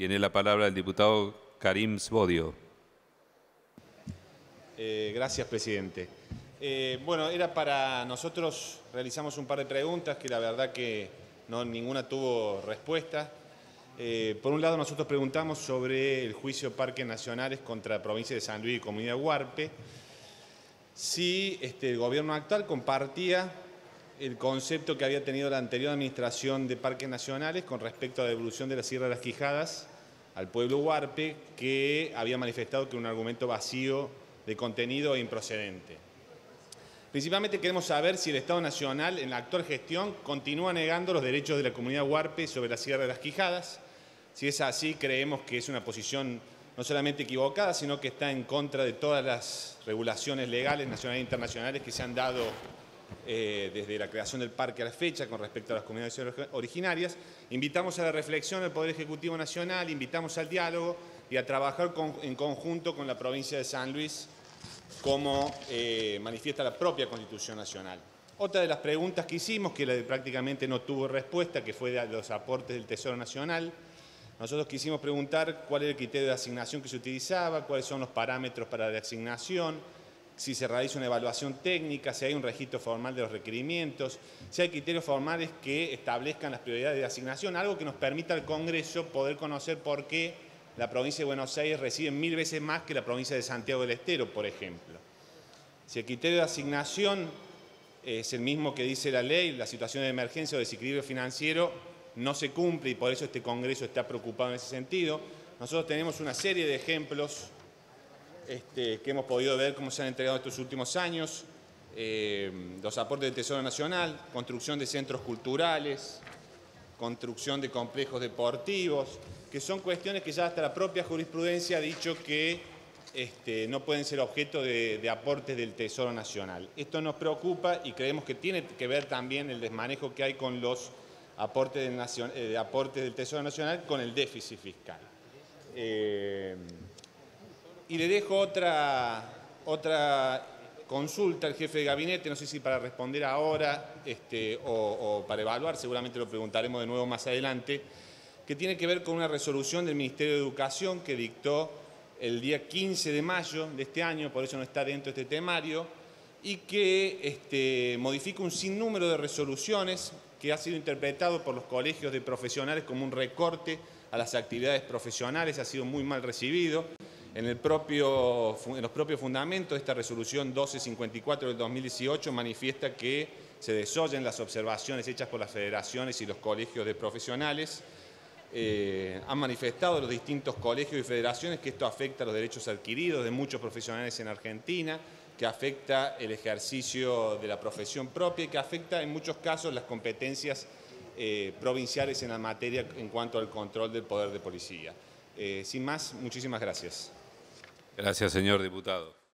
Tiene la palabra el diputado Karim Svodio. Eh, gracias, presidente. Eh, bueno, era para nosotros, realizamos un par de preguntas que la verdad que no, ninguna tuvo respuesta. Eh, por un lado, nosotros preguntamos sobre el juicio parques nacionales contra la provincia de San Luis y Comunidad Huarpe, si este, el gobierno actual compartía el concepto que había tenido la anterior administración de parques nacionales con respecto a la devolución de la Sierra de las Quijadas al pueblo huarpe, que había manifestado que era un argumento vacío de contenido e improcedente. Principalmente queremos saber si el Estado Nacional en la actual gestión continúa negando los derechos de la comunidad huarpe sobre la Sierra de las Quijadas. Si es así, creemos que es una posición no solamente equivocada, sino que está en contra de todas las regulaciones legales nacionales e internacionales que se han dado eh, desde la creación del parque a la fecha con respecto a las comunidades originarias. Invitamos a la reflexión del Poder Ejecutivo Nacional, invitamos al diálogo y a trabajar en conjunto con la provincia de San Luis como eh, manifiesta la propia Constitución Nacional. Otra de las preguntas que hicimos, que prácticamente no tuvo respuesta, que fue de los aportes del Tesoro Nacional, nosotros quisimos preguntar cuál era el criterio de asignación que se utilizaba, cuáles son los parámetros para la asignación, si se realiza una evaluación técnica, si hay un registro formal de los requerimientos, si hay criterios formales que establezcan las prioridades de asignación, algo que nos permita al Congreso poder conocer por qué la provincia de Buenos Aires recibe mil veces más que la provincia de Santiago del Estero, por ejemplo. Si el criterio de asignación es el mismo que dice la ley, la situación de emergencia o desequilibrio financiero no se cumple y por eso este Congreso está preocupado en ese sentido. Nosotros tenemos una serie de ejemplos este, que hemos podido ver cómo se han entregado estos últimos años, eh, los aportes del Tesoro Nacional, construcción de centros culturales, construcción de complejos deportivos, que son cuestiones que ya hasta la propia jurisprudencia ha dicho que este, no pueden ser objeto de, aportes del Tesoro Nacional. Esto nos preocupa y creemos que tiene que ver también el desmanejo que hay con los aportes del, eh, aportes del Tesoro Nacional con el déficit fiscal. Y le dejo otra, otra consulta al jefe de gabinete, no sé si para responder ahora este, o, para evaluar, seguramente lo preguntaremos de nuevo más adelante, que tiene que ver con una resolución del Ministerio de Educación que dictó el día 15 de mayo de este año, por eso no está dentro de este temario, y que este, modifica un sinnúmero de resoluciones que ha sido interpretado por los colegios de profesionales como un recorte a las actividades profesionales, ha sido muy mal recibido. En, los propios fundamentos, esta resolución 1254 del 2018 manifiesta que se desoyen las observaciones hechas por las federaciones y los colegios de profesionales. Eh, han manifestado los distintos colegios y federaciones que esto afecta los derechos adquiridos de muchos profesionales en Argentina, que afecta el ejercicio de la profesión propia y que afecta en muchos casos las competencias eh, provinciales en la materia en cuanto al control del poder de policía. Eh, sin más, muchísimas gracias. Gracias, señor diputado.